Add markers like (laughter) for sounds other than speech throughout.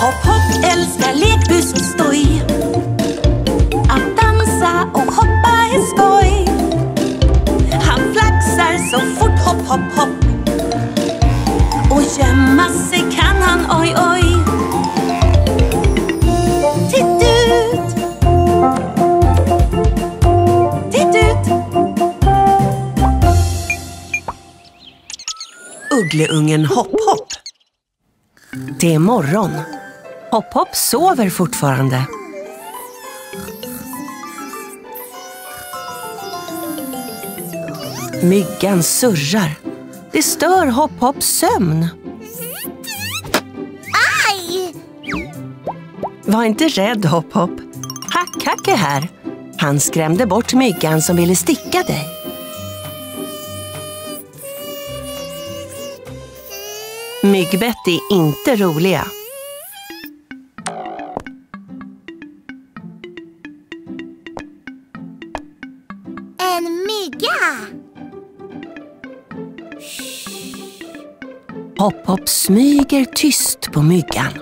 Hopp, hopp, älskar lekbuskstoj Att dansa och hoppa är skoj. Han flaxar så fort, hopp, hopp, hopp. Och gömma sig kan han, oj, oj. Titt ut. Titt ut. Uggleungen Hopp Hopp. Det är morgon. Hopp Hopp sover fortfarande. Myggan surrar. Det stör Hopp Hopps sömn. Aj! Var inte rädd Hopp Hopp. Hack Hack är här. Han skrämde bort myggan som ville sticka dig. Myggbett är inte roliga. En mygga! Hopp Hopp smyger tyst på myggan.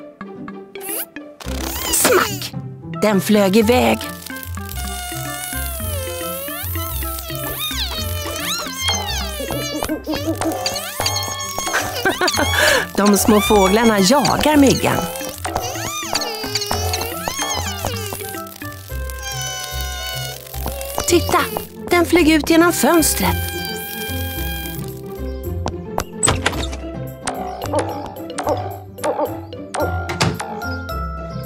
Smack! Den flög iväg. De små fåglarna jagar myggan. Titta! Den flög ut genom fönstret.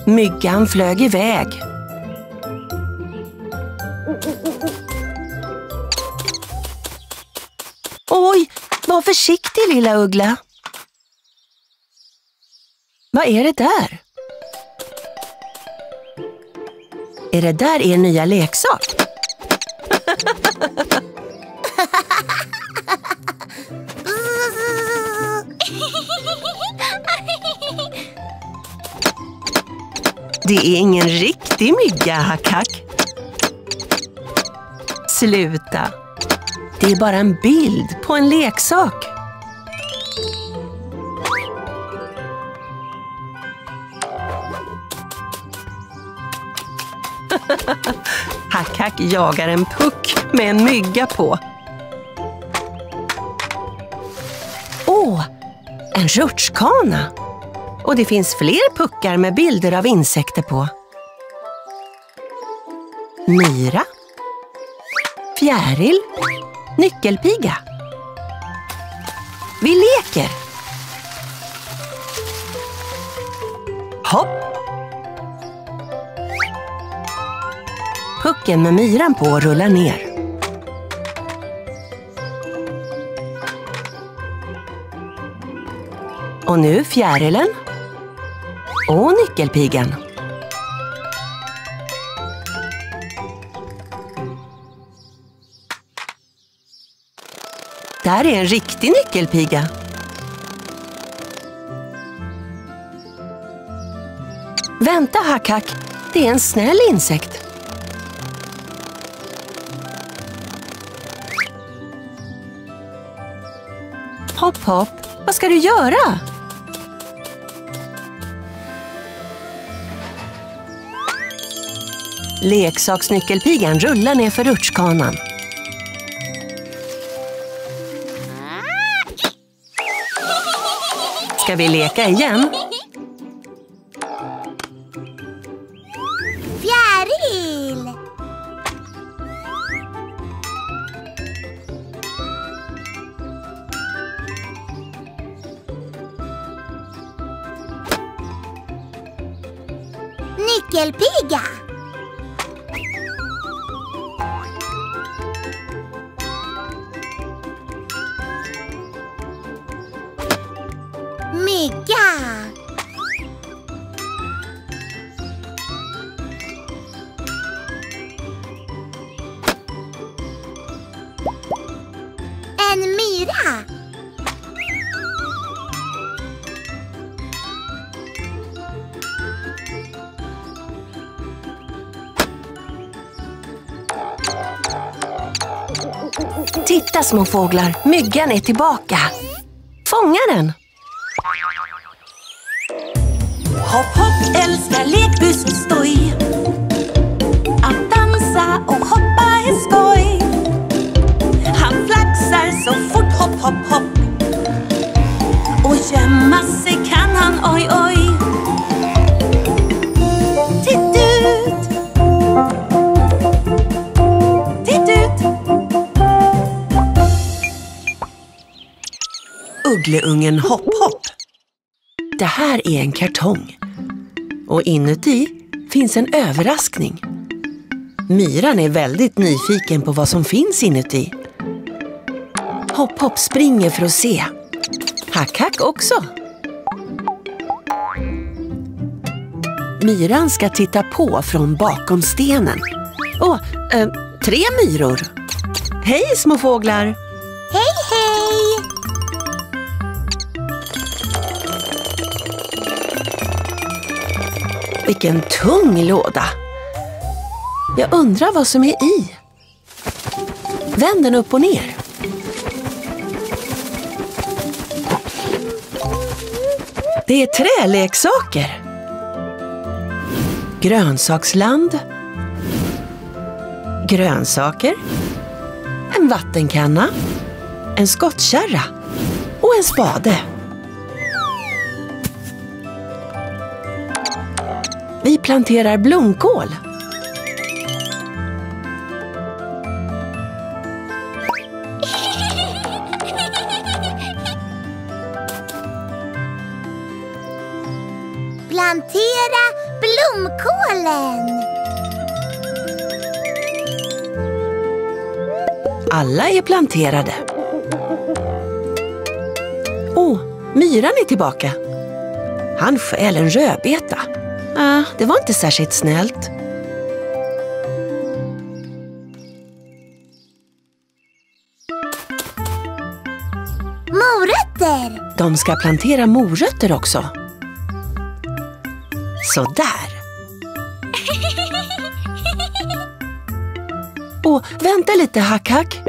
Myggan flög iväg. Oj, var försiktig lilla uggla. Vad är det där? Är det där er nya leksak? Det är ingen riktig mygga, Hack Hack. Sluta. Det är bara en bild på en leksak. Jagar en puck med en mygga på. Åh, en rutschkana! Och det finns fler puckar med bilder av insekter på. Myra. Fjäril. Nyckelpiga. Vi leker! Hopp! Pucken med myran på rullar ner. Och nu fjärilen. Och nyckelpigan. Där är en riktig nyckelpiga. Vänta, Hack Hack. Det är en snäll insekt. Hopp, hopp. Vad ska du göra? Leksaksnyckelpigan rullar ner för rutschkanan. Ska vi leka igen? Nyckelpiga! Mygga! Titta små fåglar, myggan är tillbaka. Fånga den! Hopp, hopp, älskar lekbus och stoj. Att dansa och hoppa är skoj. Han flaxar så fort, hopp, hopp, hopp. Och gömma sig kan han, oj, oj. Uggleungen Hopp Hopp. Det här är en kartong. Och inuti finns en överraskning. Myran är väldigt nyfiken på vad som finns inuti. Hopp Hopp springer för att se. Hack Hack också. Myran ska titta på från bakom stenen. Åh, eh, tre myror. Hej små fåglar! Vilken tung låda! Jag undrar vad som är i. Vänd den upp och ner. Det är träleksaker. Grönsaksland. Grönsaker. En vattenkanna. En skottkärra. Och en spade. Vi planterar blomkål. Plantera blomkålen. Alla är planterade. Åh, myran är tillbaka. Han stjäl en rödbeta. Ah, det var inte särskilt snällt. Morötter. De ska plantera morötter också. Så där. (laughs) Åh, vänta lite Hack Hack.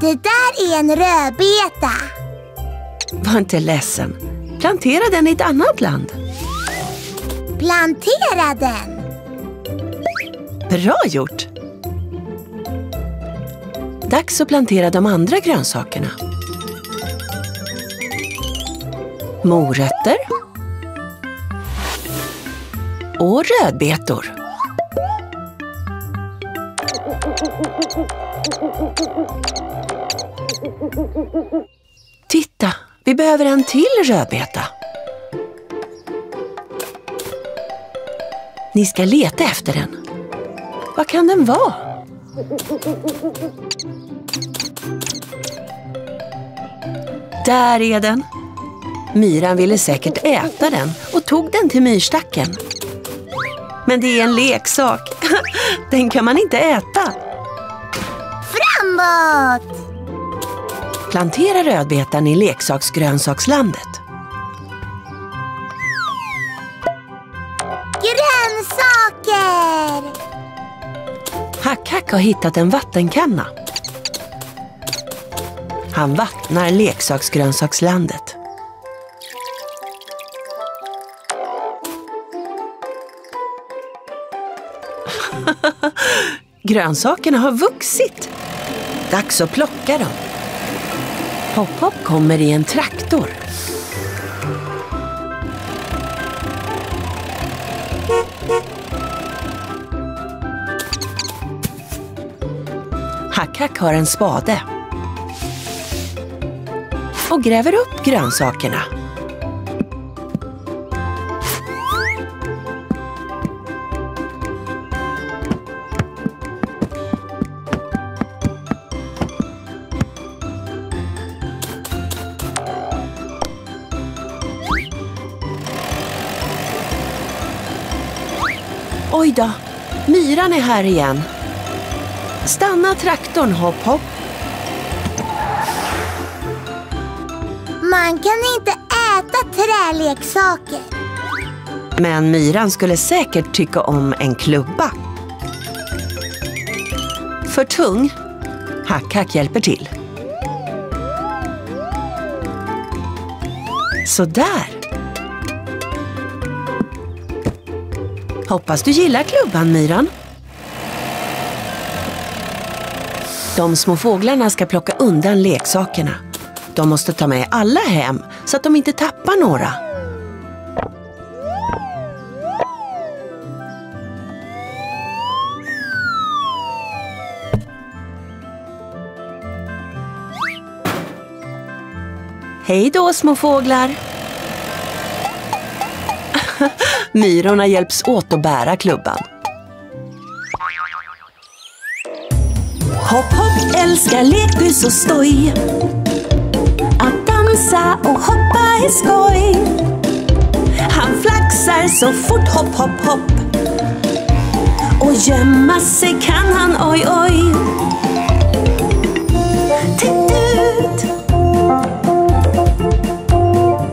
Det där är en rödbeta. Var inte ledsen. Plantera den i ett annat land. Plantera den. Bra gjort! Dags att plantera de andra grönsakerna. Morötter. Och rödbetor. Titta, vi behöver en till rödbeta. Ni ska leta efter den. Vad kan den vara? Där är den. Myran ville säkert äta den och tog den till myrstacken. Men det är en leksak. (laughs) Den kan man inte äta. Framåt! Plantera rödbetan i leksaksgrönsakslandet. Jack har hittat en vattenkanna. Han vattnar leksaksgrönsakslandet. (laughs) Grönsakerna har vuxit. Dags att plocka dem. Hopp-Hopp kommer i en traktor. Kack har en spade. Och gräver upp grönsakerna. Oj då, myran är här igen. Stanna traktorn, Hopp Hopp. Man kan inte äta träleksaker. Men myran skulle säkert tycka om en klubba. För tung? Hack-Hack hjälper till. Så där. Hoppas du gillar klubban, Myran. De små fåglarna ska plocka undan leksakerna. De måste ta med alla hem så att de inte tappar några. Hej då små fåglar! (laughs) Myrorna hjälps åt att bära klubban. Hopp, hopp, älskar lekhus och stoj. Att dansa och hoppa är skoj. Han flaxar så fort, hopp, hopp, hopp. Och gömma sig kan han, oj, oj. Titt ut!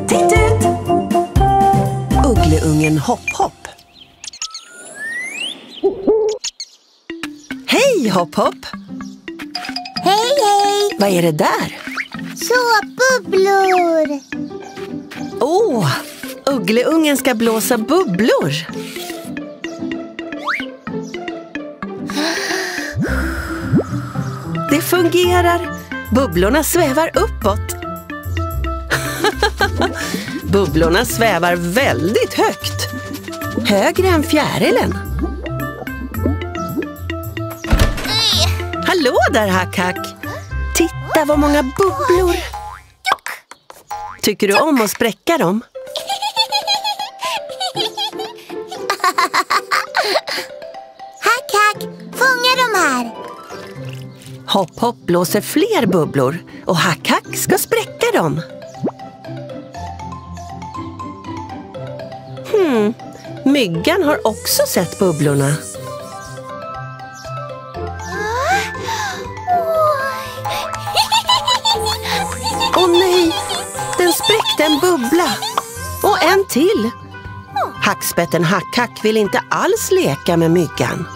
Titt ut! Uggleungen Hopp Hopp. Hej Hopp Hopp! Vad är det där? Såpbubblor! Åh, Uggleungen ska blåsa bubblor. Det fungerar. Bubblorna svävar uppåt. (laughs) Bubblorna svävar väldigt högt. Högre än fjärilen. Hallå där Hack-Hack! Titta vad många bubblor! Tycker du om att spräcka dem? Hack, hack! Fånga de här! Hopp Hopp blåser fler bubblor och Hack Hack ska spräcka dem. Hmm, myggan har också sett bubblorna. Spräckte en bubbla. Och en till. Hackspetten Hackhack vill inte alls leka med myggan.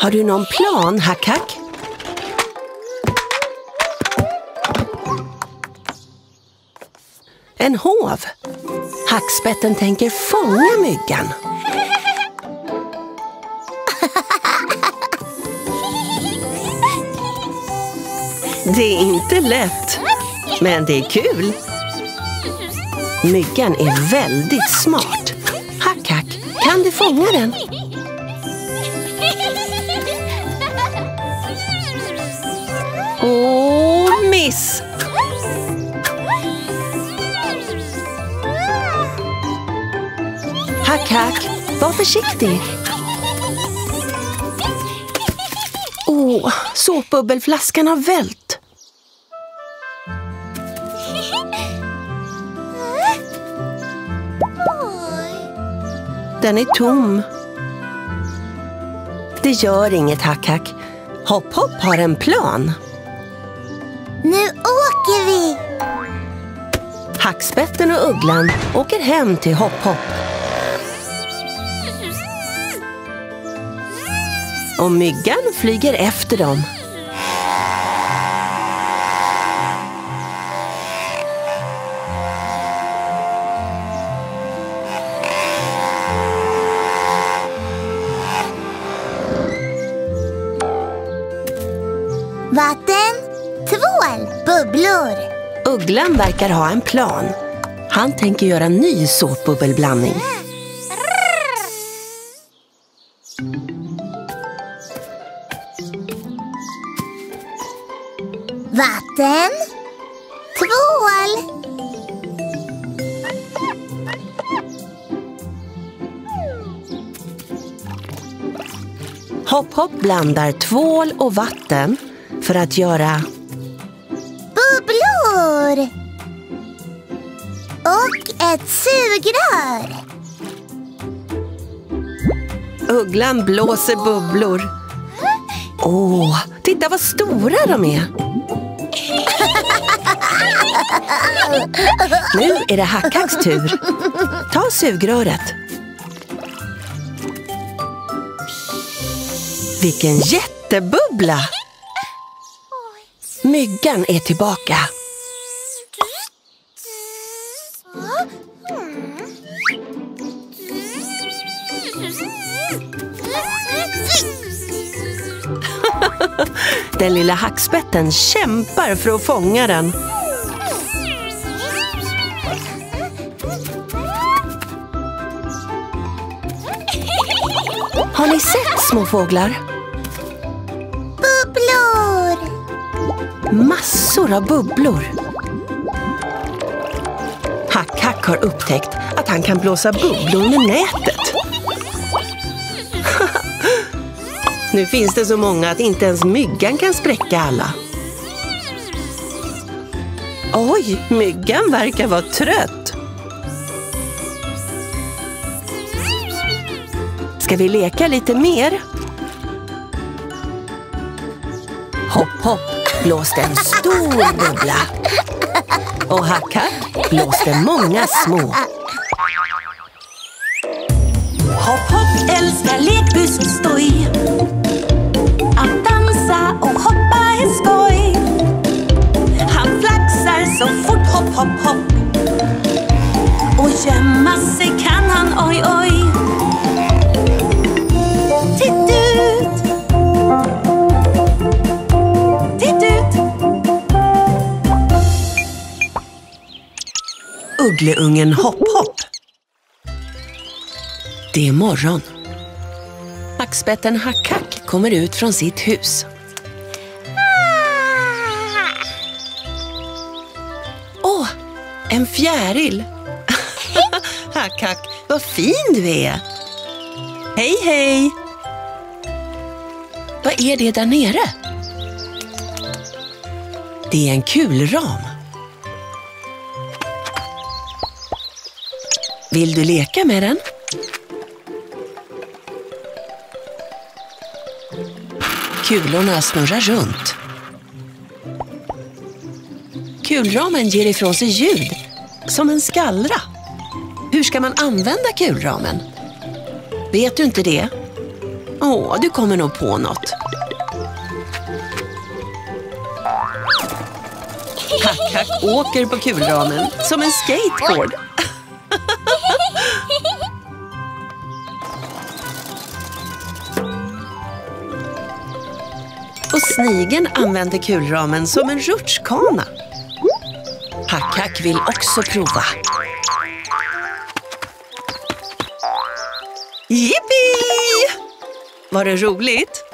Har du någon plan, Hackhack? En hov. Hackspetten tänker fånga myggan. Det är inte lätt, men det är kul. Myggan är väldigt smart. Hack, hack, kan du fånga den? Hack, hack, var försiktig. Åh, såpbubbelflaskan har vält. Den är tom. Det gör inget, Hack, hack. Hopp, hopp har en plan. Nu åker vi! Hackspetten och Ugglan åker hem till Hopp Hopp. Och myggan flyger efter dem. Vatten, tvål, bubblor. Ugglan verkar ha en plan. Han tänker göra en ny såpbubbelblandning. Vatten, tvål. Hopp Hopp blandar tvål och vatten för att göra Bubblor! Och ett sugrör. Ugglan blåser bubblor. Åh, titta vad stora de är! Nu är det Hackhacks tur. Ta sugröret. Vilken jättebubbla! Myggan är tillbaka. Den lilla hackspetten kämpar för att fånga den. Ni sett små fåglar? Bubblor! Massor av bubblor. Hack-Hack har upptäckt att han kan blåsa bubblor med nätet. (laughs) nu finns det så många att inte ens myggan kan spräcka alla. Oj, myggan verkar vara trött. Ska vi leka lite mer? Hopp, hopp blåste en stor bubbla. Och Hack, Hack blåste många små. Hopp, hopp älskar lekbus och stoj. Att dansa och hoppa är skoj. Han flaxar så fort, hopp, hopp, hopp. Och gömma sig kan han, oj, oj. Uggleungen Hopp Hopp. Det är morgon. Hackspetten Hackack kommer ut från sitt hus. Åh, en fjäril! (laughs) Hackhack, vad fin du är! Hej, hej! Vad är det där nere? Det är en kulram. Vill du leka med den? Kulorna snurrar runt. Kulramen ger ifrån sig ljud, som en skallra. Hur ska man använda kulramen? Vet du inte det? Åh, du kommer nog på något. Hack, hack åker på kulramen som en skateboard. Snigeln snigen använder kulramen som en rutschkana. Hack, hack vill också prova. Jippi! Var det roligt?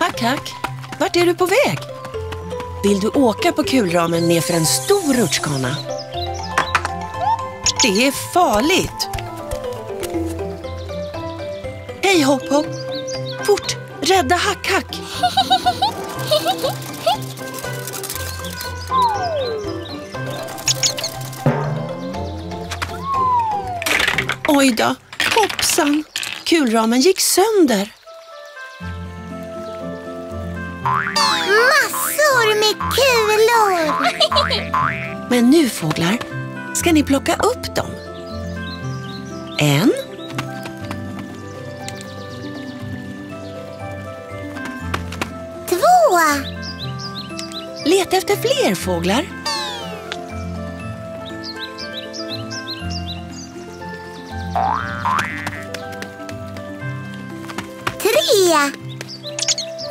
Hack, hack, vart är du på väg? Vill du åka på kulramen nerför en stor rutschkana? Det är farligt. Hopp Hopp! Fort, rädda Hack Hack! Oj då, hoppsan! Kulramen gick sönder. Massor med kulor! Men nu fåglar ska ni plocka upp dem. En. Leta efter fler fåglar. Tre!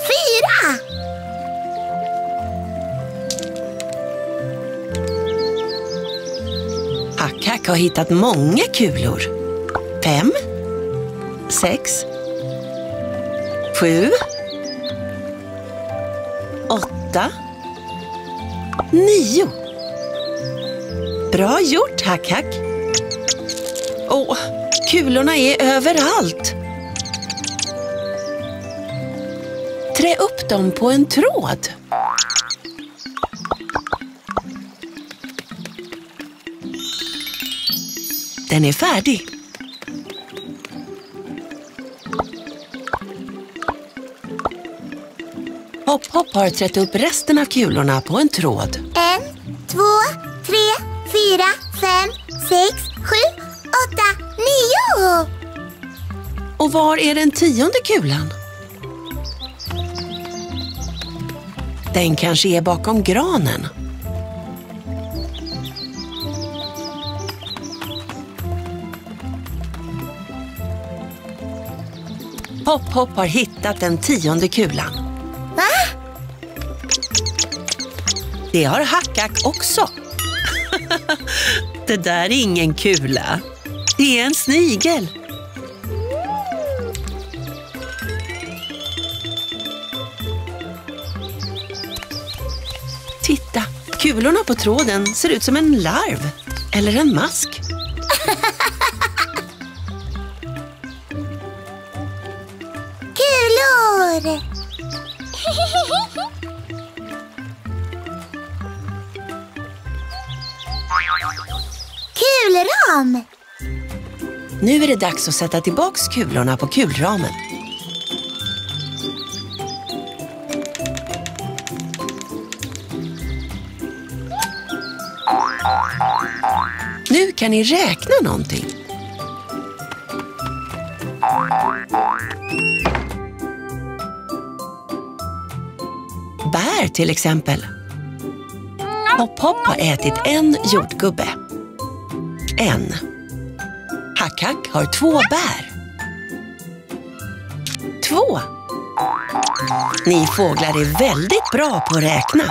Fyra! Hack har hittat många kulor. Fem. Sex. Sju. Åtta. Nio. Bra gjort, Hack Hack. Åh, kulorna är överallt. Trä upp dem på en tråd. Den är färdig. Hopp Hopp har trätt upp resten av kulorna på en tråd. En, två, tre, fyra, fem, sex, sju, åtta, nio! Och var är den tionde kulan? Den kanske är bakom granen. Hopp Hopp har hittat den tionde kulan. Det har Hackack också. (laughs) det där är ingen kula. Det är en snigel. Titta, kulorna på tråden ser ut som en larv eller en mask. Nu är det dags att sätta tillbaks kulorna på kulramen. Nu kan ni räkna någonting. Bär till exempel. Hopp Hopp har ätit en jordgubbe. En. Kack har två bär. Två. Ni fåglar är väldigt bra på att räkna.